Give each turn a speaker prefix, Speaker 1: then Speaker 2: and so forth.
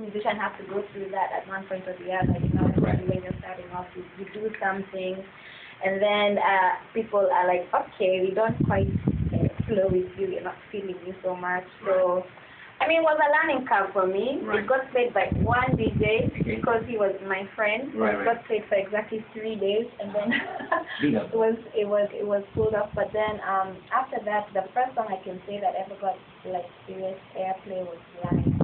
Speaker 1: musician have to go through that at one point or the other. You know,
Speaker 2: Right.
Speaker 1: when you're starting off, you, you do something, and then uh, people are like, okay, we don't quite uh, flow with you. You're not feeling you so much. So, I mean, it was a learning curve for me.
Speaker 2: Right.
Speaker 1: It got played by one DJ
Speaker 2: Okay.
Speaker 1: because he was my friend.
Speaker 2: Right,
Speaker 1: it
Speaker 2: right.
Speaker 1: got played for exactly three days, and then it was it was it was pulled off. But then um, after that, the first song I can say that ever got like serious airplay was "Lying."